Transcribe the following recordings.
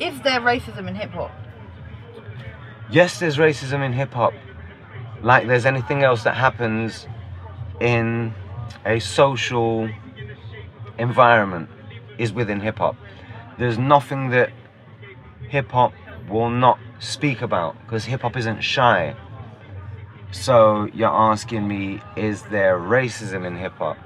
is there racism in hip hop? Yes, there's racism in hip hop, like there's anything else that happens in a social environment is within hip hop. There's nothing that hip hop will not speak about because hip hop isn't shy. So you're asking me, is there racism in hip hop?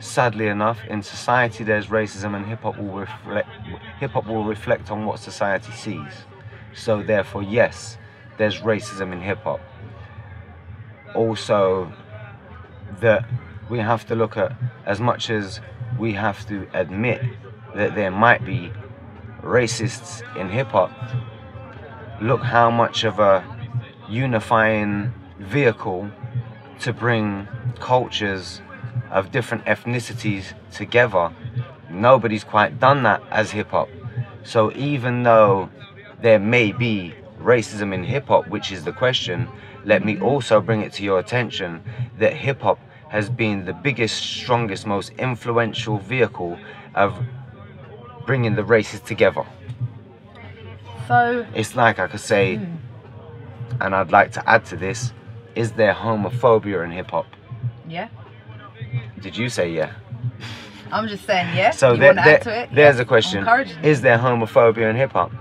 Sadly enough, in society there's racism, and hip hop will reflect. Hip hop will reflect on what society sees. So therefore, yes, there's racism in hip hop. Also, that we have to look at as much as we have to admit that there might be racists in hip hop. Look how much of a unifying vehicle to bring cultures of different ethnicities together. Nobody's quite done that as hip hop. So even though there may be racism in hip hop, which is the question, let me also bring it to your attention that hip hop has been the biggest, strongest, most influential vehicle of bringing the races together. So It's like I could say, hmm. and I'd like to add to this, is there homophobia in hip hop? yeah, Did you say yeah? I'm just saying yeah. So you there, want to there- add to it? there's Yeah, a question. Is there homophobia in hip hop?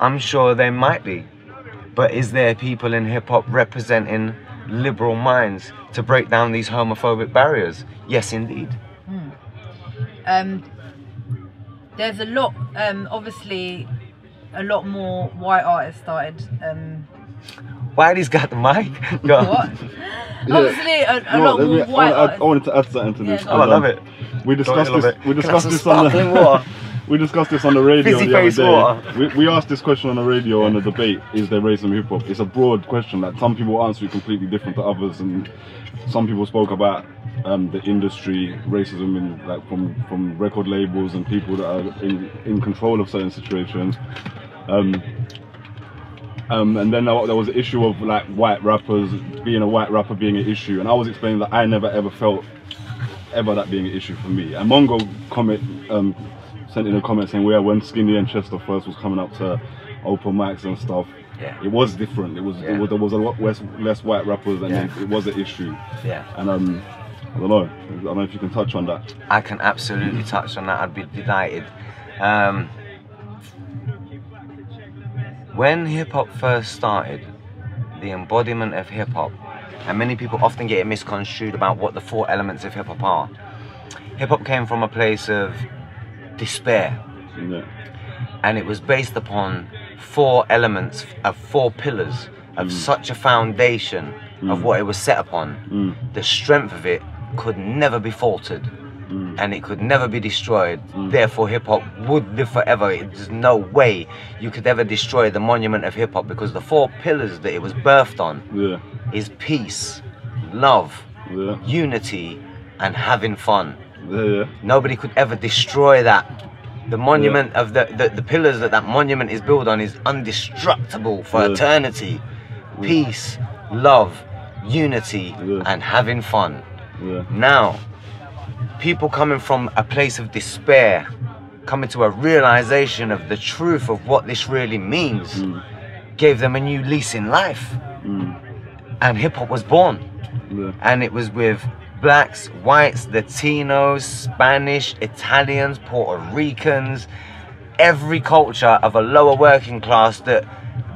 I'm sure there might be. But is there people in hip hop representing liberal minds to break down these homophobic barriers? Yes, indeed. um, there's a lot, um, obviously, a lot more white artists started. Um, Whitey's got the mic. Go. what? Obviously, a, a No, lot let more me- white I, wanna add, artists. I wanted to add something to this. Yeah, Oh, I love it. We discussed this. it. We discussed this some on the. We discussed this on the radio Fizzy the other day. water. We, we asked this question on the radio on the debate: Is there racism in hip hop? It's a broad question. Like some people answer it completely different to others, and some people spoke about um, the industry racism in like from from record labels and people that are in, in control of certain situations. Um, um, and then there there was an issue of like white rappers being a white rapper being an issue, and I was explaining that I never ever felt ever that being an issue for me. And Mongo comment um, sent in a comment saying, "Where when Skinny and Chester first was coming up to open mics and stuff, Yeah. it was different. It was, Yeah. it was there was a lot less, less white rappers, and Yeah. it, it was an issue. Yeah. And um, I don't know. I don't know if you can touch on that. I can absolutely touch on that. I'd be delighted. Um, when hip hop first started, the embodiment of hip hop, and many people often get it misconstrued about what the four elements of hip hop are. Hip hop came from a place of despair, Yeah. and it was based upon four elements of four pillars of such a foundation of what it was set upon. Mm. The strength of it could never be faltered Mm. and it could never be destroyed. Therefore, hip hop would live forever. There's no way you could ever destroy the monument of hip hop because the four pillars that it was birthed on Yeah. is peace, love, Yeah. unity, and having fun. Yeah. Nobody could ever destroy that. The monument of the, the, the pillars that that monument is built on is undestructible for eternity. Peace, love, unity, and having fun. Now, people coming from a place of despair, coming to a realization of the truth of what this really means, Mm. gave them a new lease in life. Mm. And hip hop was born. Yeah. And it was with blacks, whites, Latinos, Spanish, Italians, Puerto Ricans, every culture of a lower working class that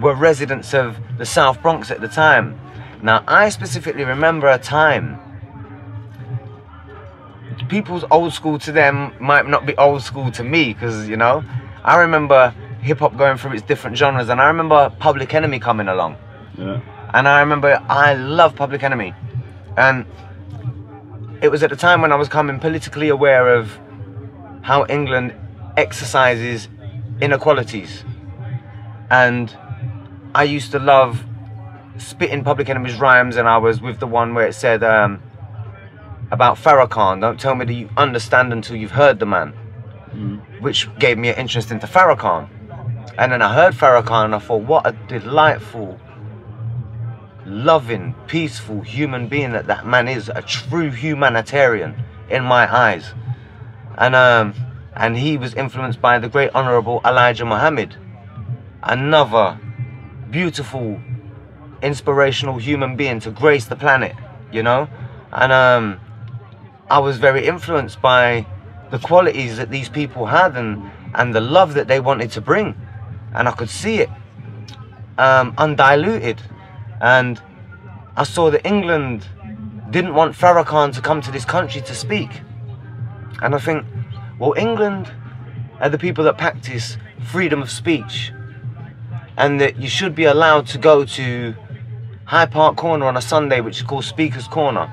were residents of the South Bronx at the time. Now, I specifically remember a time. People's old school to them might not be old school to me because, you know, I remember hip hop going through its different genres and I remember Public Enemy coming along. Yeah. And I remember I love Public Enemy. And it was at the time when I was coming politically aware of how England exercises inequalities. And I used to love spitting Public Enemy's rhymes, and I was with the one where it said um, about Farrakhan, don't tell me that you understand until you've heard the man, which gave me an interest into Farrakhan. And then I heard Farrakhan, and I thought, what a delightful loving, peaceful human being that that man is, a true humanitarian in my eyes. And um, and he was influenced by the great Honorable Elijah Muhammad, another beautiful, inspirational human being to grace the planet, you know? And um, I was very influenced by the qualities that these people had and, and the love that they wanted to bring. And I could see it um, undiluted. And I saw that England didn't want Farrakhan to come to this country to speak. And I think, well, England are the people that practice freedom of speech. And that you should be allowed to go to Hyde Park Corner on a Sunday, which is called Speaker's Corner,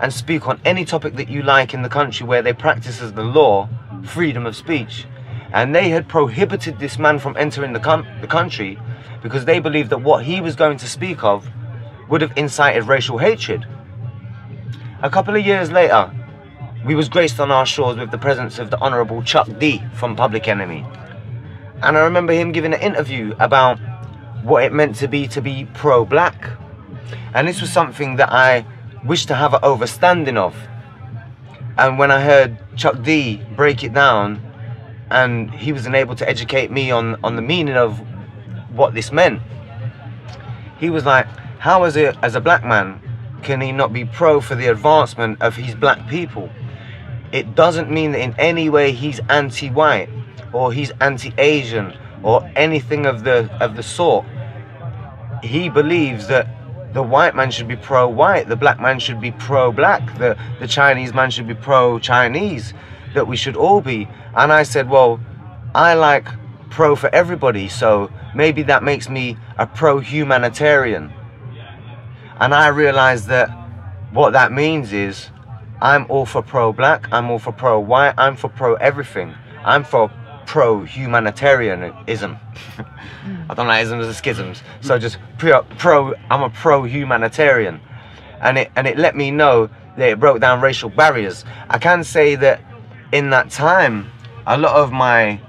and speak on any topic that you like in the country where they practice as the law freedom of speech. And they had prohibited this man from entering the, the country because they believed that what he was going to speak of would have incited racial hatred. A couple of years later, we was graced on our shores with the presence of the Honourable Chuck D from Public Enemy. And I remember him giving an interview about what it meant to be to be pro-black. And this was something that I wished to have an overstanding of. And when I heard Chuck D break it down, and he was unable to educate me on, on the meaning of what this meant, he was like, how is it as a black man can he not be pro for the advancement of his black people? It doesn't mean that in any way he's anti-white or he's anti-Asian or anything of the of the sort. He believes that the white man should be pro-white, the black man should be pro-black, the, the Chinese man should be pro-Chinese, that we should all be. And I said, well, I like pro for everybody, so maybe that makes me a pro-humanitarian. And I realized that what that means is I'm all for pro-black, I'm all for pro-white, I'm for pro-everything. I'm for pro-humanitarianism. I don't like isms or schisms. So just pro, pro I'm a pro-humanitarian. And it, and it let me know that it broke down racial barriers. I can say that in that time, a lot of my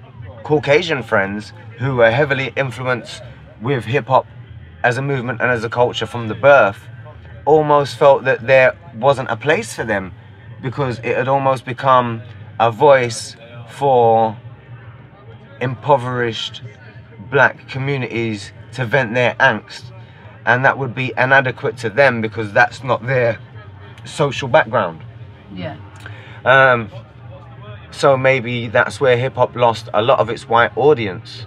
Caucasian friends who were heavily influenced with hip hop as a movement and as a culture from the birth almost felt that there wasn't a place for them because it had almost become a voice for impoverished black communities to vent their angst and that would be inadequate to them because that's not their social background Yeah. um, so maybe that's where hip hop lost a lot of its white audience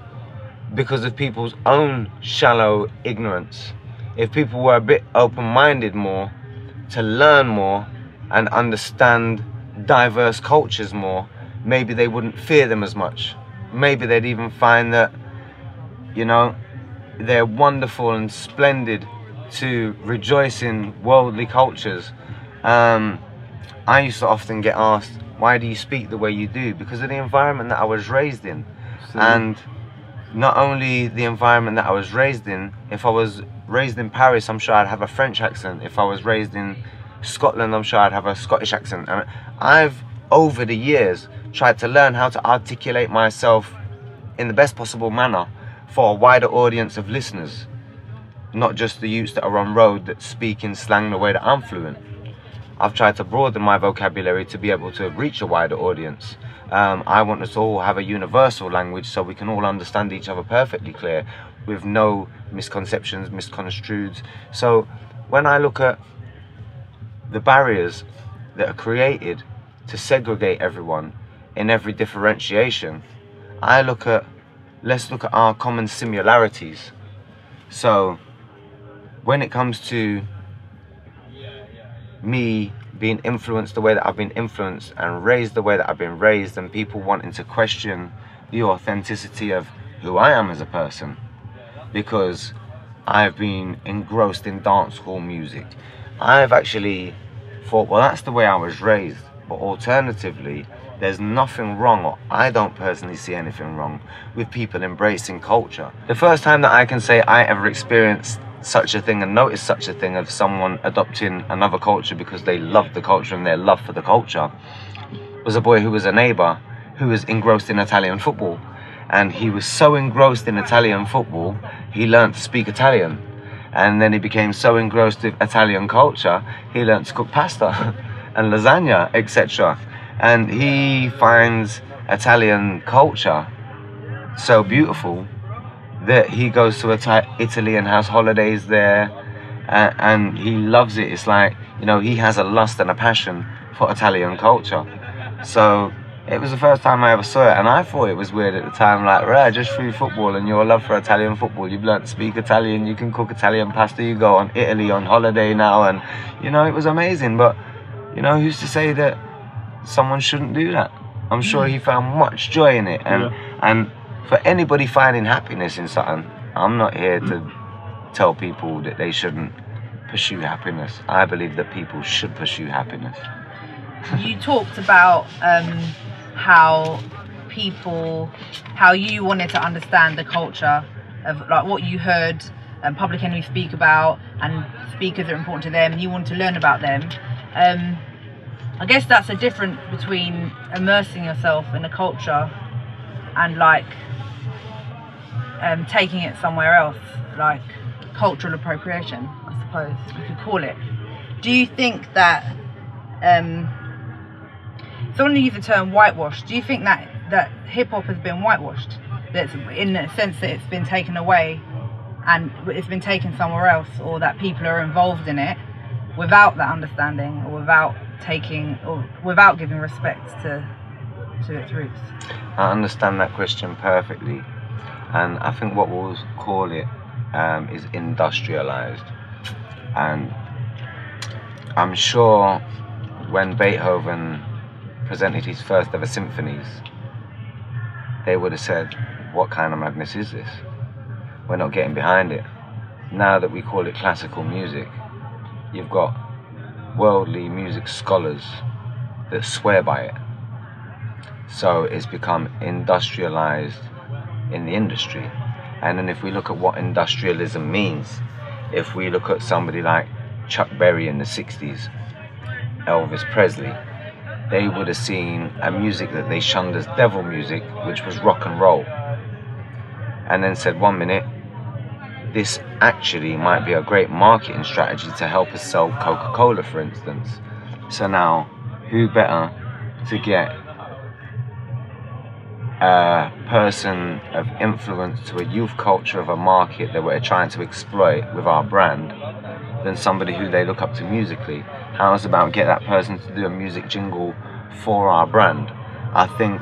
because of people's own shallow ignorance. If people were a bit open minded more to learn more and understand diverse cultures more, maybe they wouldn't fear them as much. Maybe they'd even find that, you know, they're wonderful and splendid to rejoice in worldly cultures. Um, I used to often get asked, why do you speak the way you do? Because of the environment that I was raised in. And not only the environment that I was raised in, if I was raised in Paris, I'm sure I'd have a French accent. If I was raised in Scotland, I'm sure I'd have a Scottish accent. And I've, over the years, tried to learn how to articulate myself in the best possible manner for a wider audience of listeners. Not just the youths that are on road that speak in slang the way that I'm fluent. I've tried to broaden my vocabulary to be able to reach a wider audience. Um, I want us to all have a universal language so we can all understand each other perfectly clear with no misconceptions, misconstrued. So when I look at the barriers that are created to segregate everyone in every differentiation, I look at, let's look at our common similarities. So when it comes to me being influenced the way that I've been influenced and raised the way that I've been raised and people wanting to question the authenticity of who I am as a person because I've been engrossed in dance hall music. I've actually thought, well, that's the way I was raised. But alternatively, there's nothing wrong, or I don't personally see anything wrong, with people embracing culture. The first time that I can say I ever experienced such a thing and noticed such a thing of someone adopting another culture because they love the culture and their love for the culture was a boy who was a neighbor who was engrossed in Italian football. And he was so engrossed in Italian football, he learned to speak Italian. And then he became so engrossed with Italian culture, he learned to cook pasta and lasagna, etc. And he finds Italian culture so beautiful that he goes to Ita- Italy and has holidays there, and, and he loves it. It's like you know he has a lust and a passion for Italian culture. So it was the first time I ever saw it, and I thought it was weird at the time. Like, right, just through football and your love for Italian football, you've learned to speak Italian, you can cook Italian pasta, you go on Italy on holiday now, and you know it was amazing. But you know, who's to say that someone shouldn't do that? I'm sure he found much joy in it, and Yeah. and for anybody finding happiness in something, I'm not here to tell people that they shouldn't pursue happiness. I believe that people should pursue happiness. you talked about um, how people, how you wanted to understand the culture of like what you heard um, Public Enemy speak about, and speakers are important to them, and you want to learn about them. Um, I guess that's a difference between immersing yourself in a culture and like um, taking it somewhere else, like cultural appropriation, I suppose you could call it. Do you think that um, someone used the term whitewash? Do you think that that hip hop has been whitewashed? That's in the sense that it's been taken away and it's been taken somewhere else, or that people are involved in it without that understanding, or without taking, or without giving respect to to its roots. I understand that question perfectly, and I think what we'll call it um, is industrialized. And I'm sure when Beethoven presented his first ever symphonies, they would have said, What kind of madness is this? We're not getting behind it. Now that we call it classical music, you've got worldly music scholars that swear by it. So it's become industrialized in the industry. And then if we look at what industrialism means, if we look at somebody like Chuck Berry in the 60s, Elvis Presley, they would have seen a music that they shunned as devil music, which was rock and roll. And then said, one minute, this actually might be a great marketing strategy to help us sell Coca Cola, for instance. So now, who better to get a person of influence to a youth culture of a market that we're trying to exploit with our brand than somebody who they look up to musically. How's about get that person to do a music jingle for our brand? I think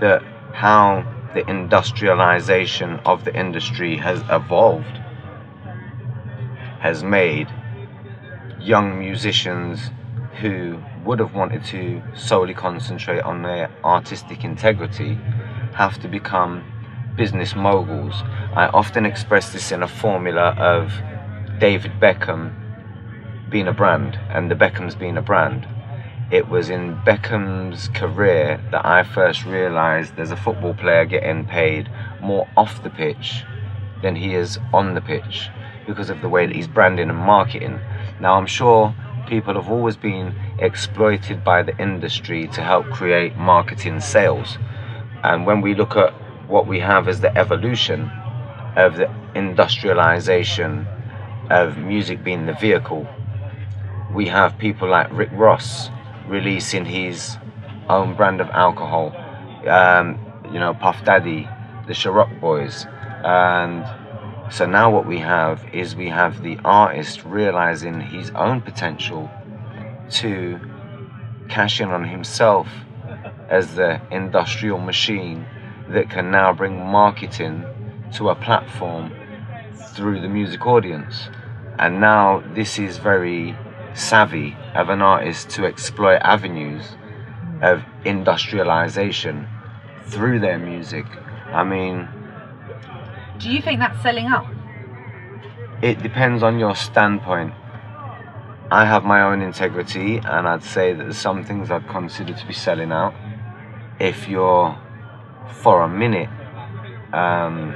that how the industrialization of the industry has evolved has made young musicians who would have wanted to solely concentrate on their artistic integrity have to become business moguls. I often express this in a formula of David Beckham being a brand and the Beckhams being a brand. It was in Beckham's career that I first realized there's a football player getting paid more off the pitch than he is on the pitch because of the way that he's branding and marketing. Now, I'm sure people have always been exploited by the industry to help create marketing sales. And when we look at what we have as the evolution of the industrialization of music being the vehicle, we have people like Rick Ross releasing his own brand of alcohol, um, you know, Puff Daddy, the Ciroc Boys, and so now what we have is we have the artist realizing his own potential to cash in on himself as the industrial machine that can now bring marketing to a platform through the music audience. And now this is very savvy of an artist to exploit avenues of industrialization through their music. I mean, Do you think that's selling out? it depends on your standpoint. I have my own integrity, and I'd say that there's some things I'd consider to be selling out. If you're for a minute, um,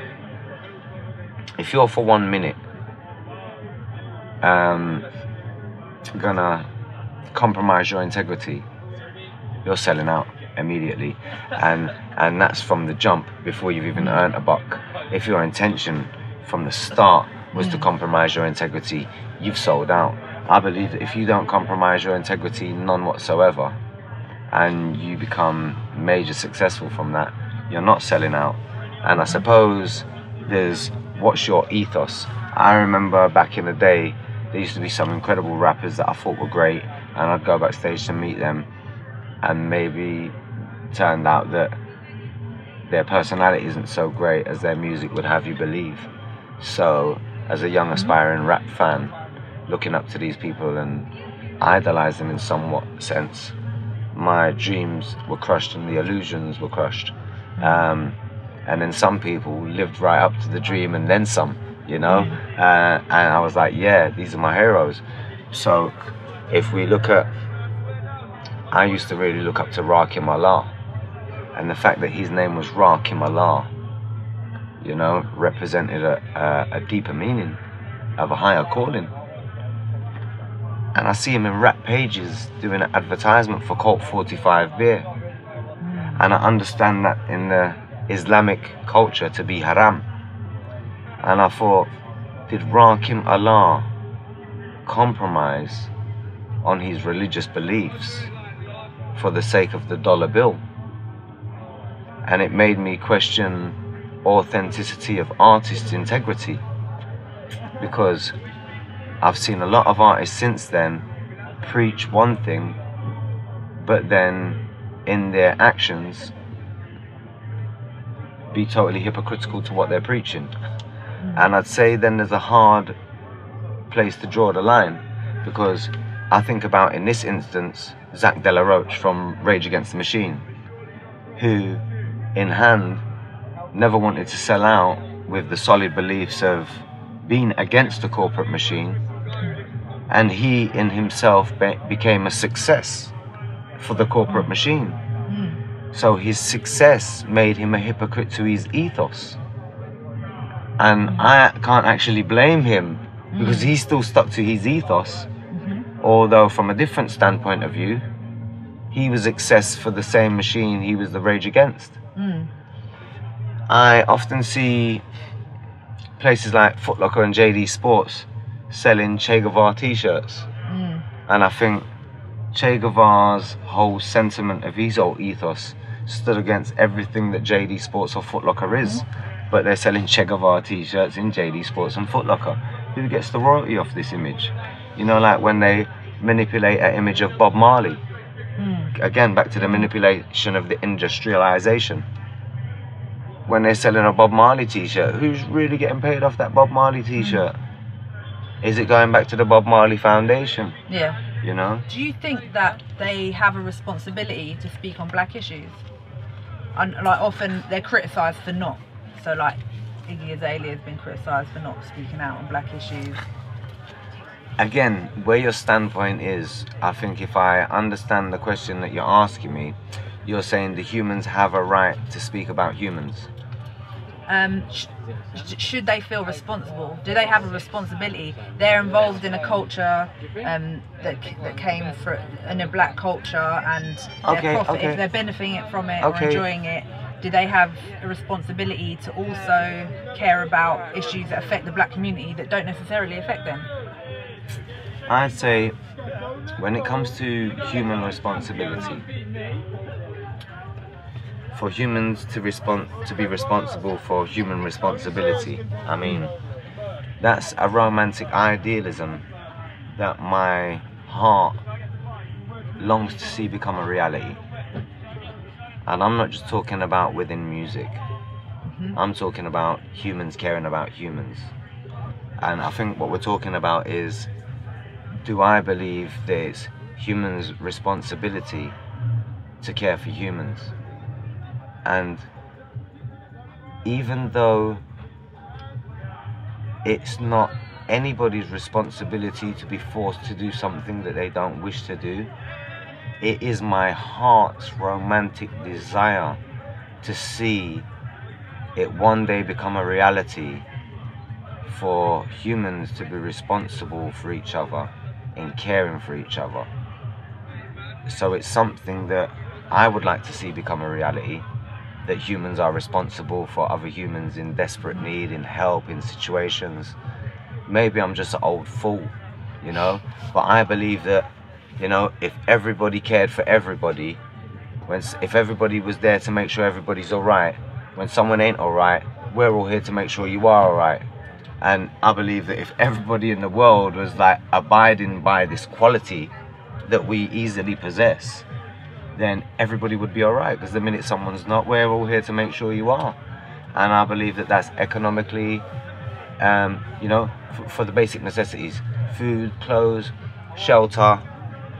if you're for one minute, um, gonna compromise your integrity, you're selling out immediately, and and that's from the jump before you've even earned a buck. If your intention from the start was to mm. compromise your integrity, you've sold out. I believe that if you don't compromise your integrity, none whatsoever, and you become major successful from that, you're not selling out. And I suppose there's what's your ethos. I remember back in the day, there used to be some incredible rappers that I thought were great, and I'd go backstage to meet them, and maybe turned out that their personality isn't so great as their music would have you believe. So, as a young aspiring rap fan, looking up to these people and idolizing them in somewhat sense, my dreams were crushed and the illusions were crushed. Um, and then some people lived right up to the dream and then some, you know. Uh, and I was like, yeah, these are my heroes. So, if we look at, I used to really look up to Rakim Allah and the fact that his name was Rakim Allah, you know, represented a, a, a deeper meaning of a higher calling. And I see him in rap pages doing an advertisement for Colt 45 beer. And I understand that in the Islamic culture to be haram. And I thought, did Rakim Allah compromise on his religious beliefs for the sake of the dollar bill? And it made me question authenticity of artist integrity. Because I've seen a lot of artists since then preach one thing but then in their actions be totally hypocritical to what they're preaching. Mm. And I'd say then there's a hard place to draw the line because I think about in this instance Zack De La Rocha from Rage Against the Machine who in hand, never wanted to sell out with the solid beliefs of being against the corporate machine. And he in himself be- became a success for the corporate machine. So his success made him a hypocrite to his ethos. And I can't actually blame him because he still stuck to his ethos. Although, from a different standpoint of view, he was success for the same machine he was the rage against. Hmm. I often see places like Footlocker and JD Sports selling Che Guevara t-shirts. Hmm. And I think Che Guevara's whole sentiment of his whole ethos stood against everything that JD Sports or Footlocker is. Hmm. But they're selling Che Guevara t-shirts in JD Sports and Footlocker. Who gets the royalty off this image? You know, like when they manipulate an image of Bob Marley. Hmm. Again, back to the manipulation of the industrialization. When they're selling a Bob Marley t-shirt, who's really getting paid off that Bob Marley hmm. t-shirt? Is it going back to the Bob Marley Foundation? Yeah. You know? Do you think that they have a responsibility to speak on black issues? And like often they're criticised for not. So like Iggy Azalea has been criticised for not speaking out on black issues. Again, where your standpoint is, I think if I understand the question that you're asking me, you're saying the humans have a right to speak about humans. Um, sh- sh- should they feel responsible? Do they have a responsibility? They're involved in a culture um, that that came from in a black culture, and Okay, profit, okay. if they're benefiting it from it Okay. or enjoying it. Do they have a responsibility to also care about issues that affect the black community that don't necessarily affect them? I'd say when it comes to human responsibility, for humans to respond to be responsible for human responsibility, I mean that's a romantic idealism that my heart longs to see become a reality. And I'm not just talking about within music. Mm-hmm. I'm talking about humans caring about humans. And I think what we're talking about is do I believe there's humans' responsibility to care for humans? And even though it's not anybody's responsibility to be forced to do something that they don't wish to do, it is my heart's romantic desire to see it one day become a reality for humans to be responsible for each other and caring for each other. So it's something that I would like to see become a reality that humans are responsible for other humans in desperate need, in help, in situations. Maybe I'm just an old fool, you know, but I believe that, you know, if everybody cared for everybody, when if everybody was there to make sure everybody's all right, when someone ain't all right, we're all here to make sure you are all right. And I believe that if everybody in the world was like abiding by this quality that we easily possess, then everybody would be all right. Because the minute someone's not, we're all here to make sure you are. And I believe that that's economically, um, you know, for the basic necessities food, clothes, shelter,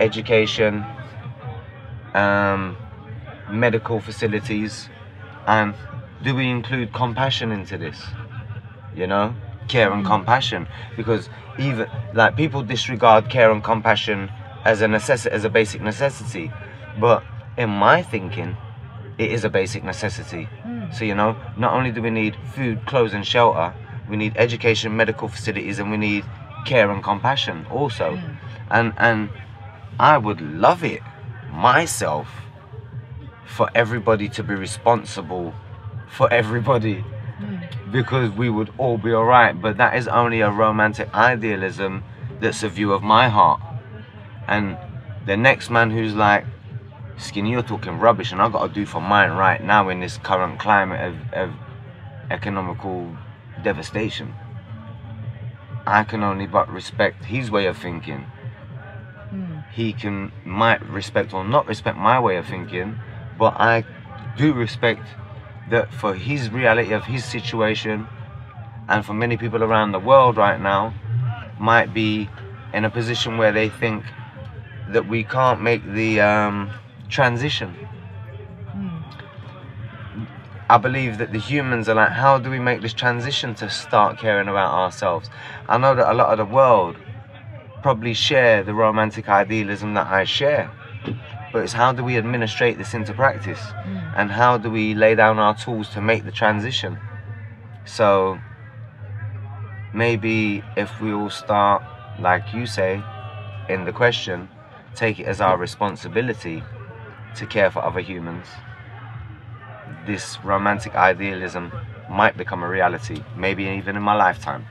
education, um, medical facilities. And do we include compassion into this? You know, care and mm. compassion. Because even like people disregard care and compassion as a necessity, as a basic necessity. But in my thinking, it is a basic necessity. Mm. So you know, not only do we need food, clothes, and shelter, we need education, medical facilities, and we need care and compassion also. Mm. And and I would love it myself for everybody to be responsible for everybody Hmm. because we would all be alright. But that is only a romantic idealism that's a view of my heart. And the next man who's like, Skinny, you're talking rubbish, and I got to do for mine right now in this current climate of, of economical devastation. I can only but respect his way of thinking. Hmm. He can might respect or not respect my way of thinking, but I do respect that for his reality of his situation, and for many people around the world right now, might be in a position where they think that we can't make the um, transition. I believe that the humans are like, how do we make this transition to start caring about ourselves? I know that a lot of the world probably share the romantic idealism that I share, but it's how do we administrate this into practice? And how do we lay down our tools to make the transition? So maybe if we all start, like you say in the question, take it as our responsibility to care for other humans, this romantic idealism might become a reality, maybe even in my lifetime.